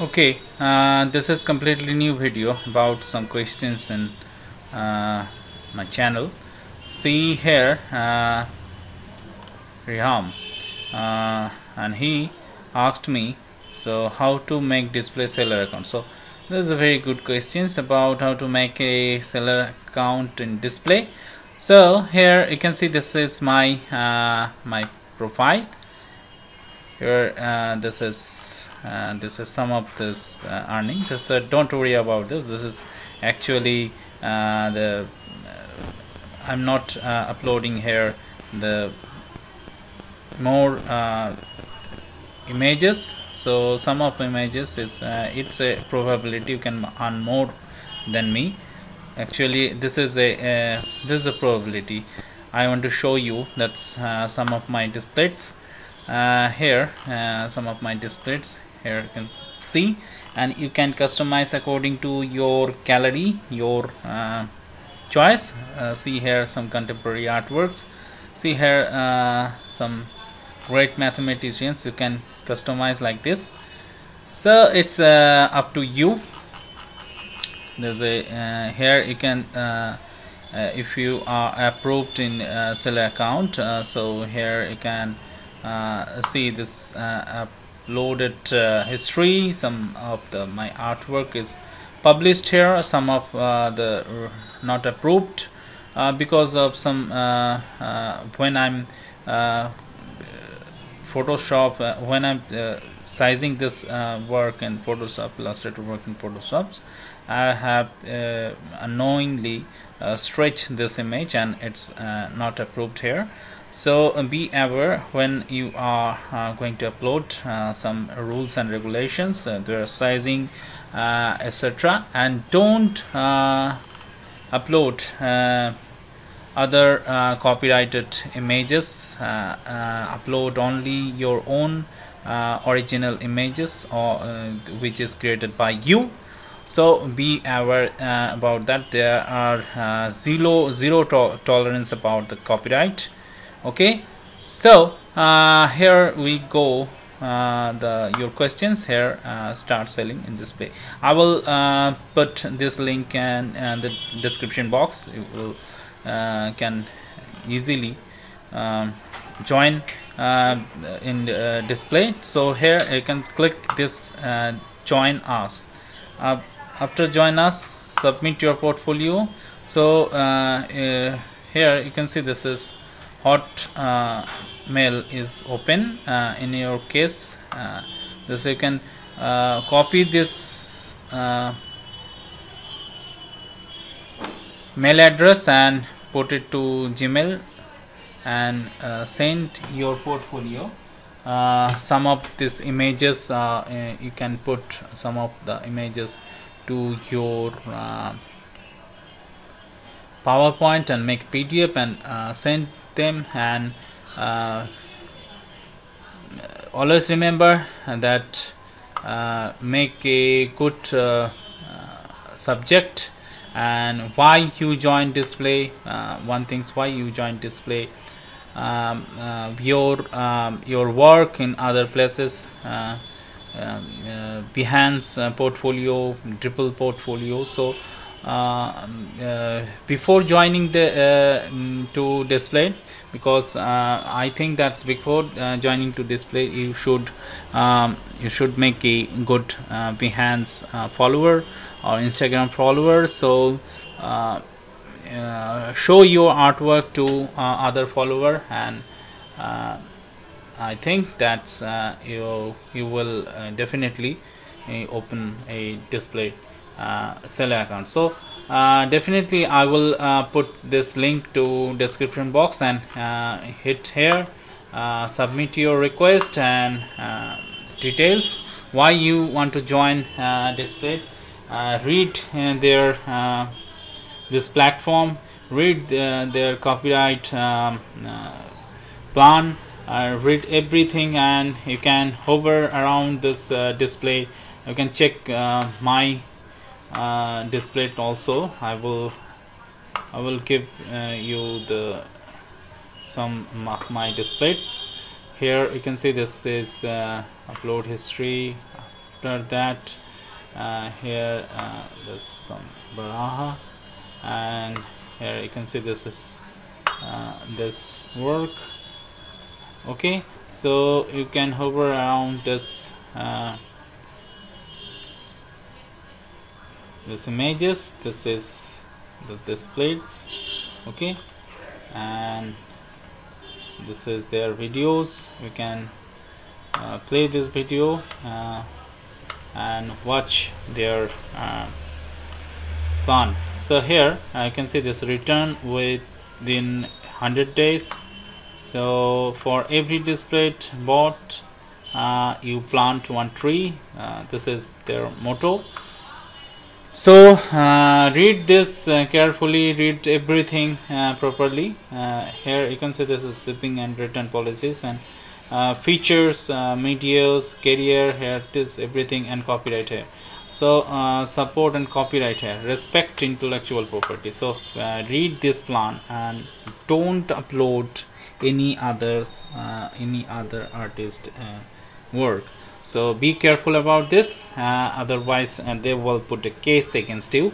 okay uh, this is completely new video about some questions in uh, my channel. See here uh, Riham uh, and he asked me so how to make Displate seller account? So this is a very good questions about how to make a seller account in Displate. So here you can see this is my uh, my profile. Here uh, this is uh, this is some of this uh, earning. This uh, don't worry about this. This is actually uh, the uh, I'm not uploading here the more images. So some of images is it's a probability you can earn more than me. Actually this is a uh, this is a probability. I want to show you that's uh, some of my displays uh, here some of my displays here you can see. And you can customize according to your gallery your uh, choice. Uh, see here some contemporary artworks. See here uh, some great mathematicians you can customize like this. So it's uh, up to you. There's a uh, here you can uh, if you are approved in seller account so here you can see this loaded uh, history. Some of the my artwork is published here. Some of uh, the uh, not approved uh, because of some uh, uh, when I'm Photoshop when I'm sizing this work in Photoshop Illustrator work in Photoshop I have unknowingly stretched this image and it's not approved here so uh, be aware when you are uh, going to upload uh, some rules and regulations uh, their sizing uh, etc and don't upload other copyrighted images upload only your own original images or which is created by you. So be aware about that. There are zero zero to tolerance about the copyright okay? So uh, here we go uh, the your questions. Here uh, start selling in Displate I will uh, put this link in, in, the description box. You will uh, can easily um, join uh, in Displate. So here you can click this join us. After join us submit your portfolio. So here you can see this is hot uh, mail is open uh, in your case uh, this you can uh, copy this uh, mail address and put it to gmail and uh, send your portfolio. Some of these images you can put some of the images to your PowerPoint and make PDF and send them and uh, always remember that uh, make a good uh, uh, subject and why you join Displate uh, one thing's why you join Displate um, your um, your work in other places um, Behance portfolio, Dribbble portfolio. So uh, uh, before joining the uh, to Displate because I think that's before joining to Displate you should um, you should make a good Behance follower or Instagram follower. So uh, show your artwork to uh, other follower and uh, I think that's you you will definitely open a Displate. uh, seller account. So uh, definitely I will uh, put this link to description box and hit here submit your request and details. Why you want to join Displate read their this platform read the, their copyright um, uh, plan uh, read everything and you can hover around this uh, Displate. You can check my uh, Displate also. I will I will give uh, you the some my displays here you can see this is uh, upload history. After that uh, here uh, there's some baraha. And here you can see this is this work. Okay. So you can hover around this uh, this images this is the displays okay? And this is their videos. You can uh, play this video uh, and watch their uh, plan. So here I can see this return within 100 days. So for every Displate bot uh, you plant one tree. Uh, this is their motto so uh, read this uh, carefully read everything uh, properly. Uh, here you can see this is shipping and return policies and uh, features uh, medias career here it is everything and copyright here. So support and copyright here. Respect intellectual property. So read this plan and don't upload any others any other artist work so be careful about this uh, otherwise uh, they will put a case against you.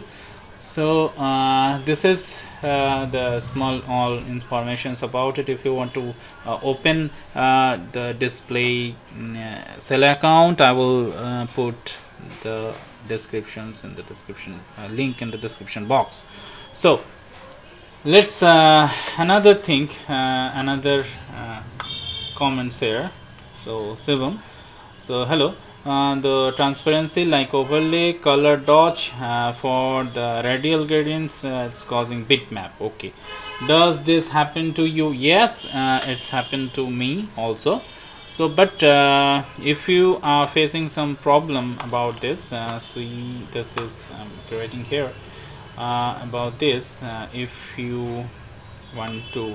So uh, this is uh, the small all informations about it. If you want to uh, open uh, the Displate mm, uh, cell account i will put the descriptions in the description link in the description box. So let's another thing another comments here. So Sivam so hello. Uh, the transparency like overlay color dodge uh, for the radial gradients uh, it's causing bitmap okay. Does this happen to you? Yes uh, it's happened to me also. So but uh, if you are facing some problem about this uh, see this is I'm creating here about this if you want to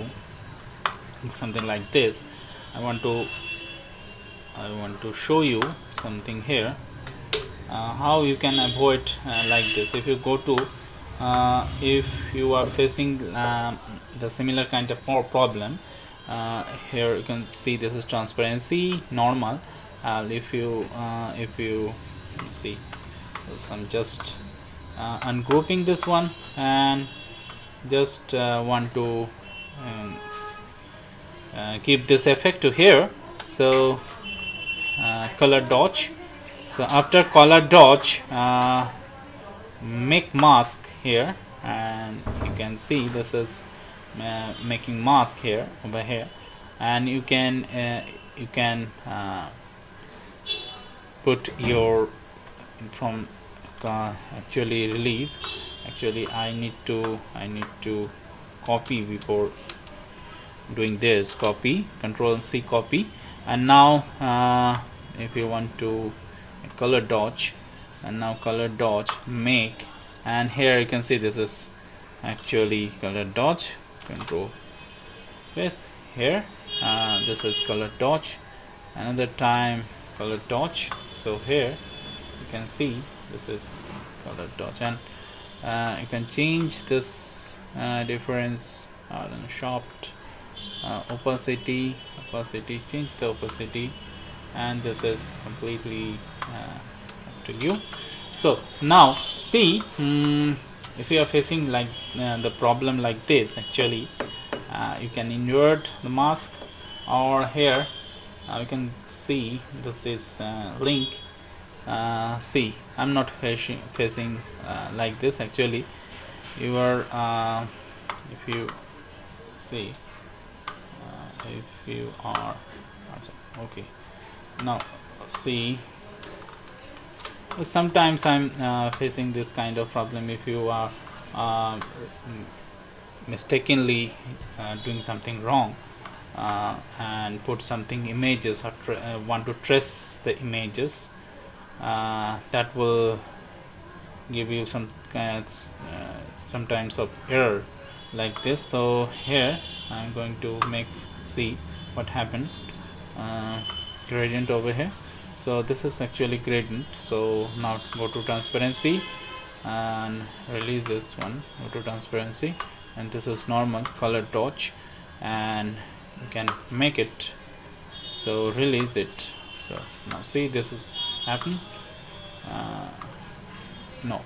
something like this I want to I want to show you something here uh, how you can avoid uh, like this. If you go to uh, if you are facing um, the similar kind of problem uh, here you can see this is transparency normal. If you uh, if you see so I'm just uh, ungrouping this one and just want to um, keep this effect to here. So color dodge. So after color dodge uh, make mask here. And you can see this is uh, making mask here over here. And you can uh, you can uh, put your from uh, actually release. Actually I need to I need to copy before doing this. Copy control C copy and now uh, if you want to color dodge and now color dodge make and here you can see this is actually color dodge control yes here uh, this is color dodge another time color dodge so here you can see this is color dodge and uh, you can change this uh, difference uh, shopped uh, opacity opacity change the opacity and this is completely uh, up to you. So now see hmm, if you are facing like uh, the problem like this actually uh, you can invert the mask or here uh, you can see this is uh, link. See I'm not facing facing like this actually. You are if you see if you are okay. Now see sometimes I'm uh, facing this kind of problem if you are uh, mistakenly uh, doing something wrong uh, and put something images or uh, want to trace the images uh, that will give you some sometimes of error like this. So here I'm going to make see what happened. Uh, gradient over here. So this is actually gradient. So now go to transparency and release this one. Go to transparency. And this is normal color dodge and you can make it. So release it. So now see this is happening uh, no.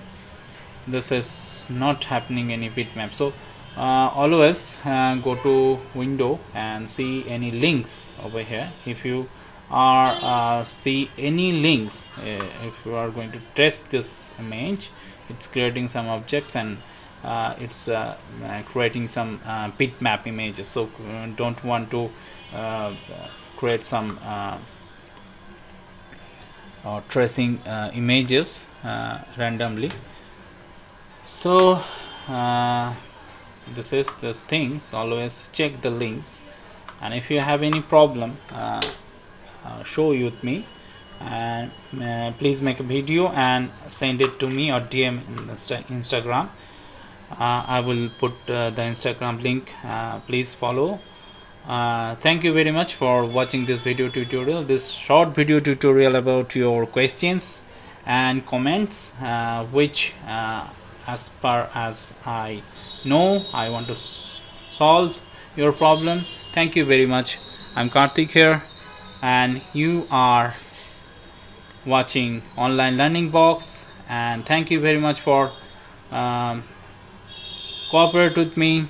This is not happening any bitmap. So uh, always uh, go to window and see any links over here. If you are uh, see any links uh, if you are going to test this image it's creating some objects and uh, it's uh, creating some bitmap images. So don't want to create some or tracing images randomly. So this is this things always check the links. And if you have any problem uh, uh, show you with me. And uh, please make a video and send it to me or DM in Insta Instagram. Uh, I will put uh, the Instagram link please follow. Thank you very much for watching this video tutorial this short video tutorial about your questions and comments which as far as I know I want to solve your problem. Thank you very much. I'm Kartick here and you are watching online learning box and thank you very much for um, cooperate with me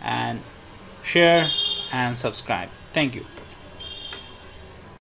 and share and subscribe. Thank you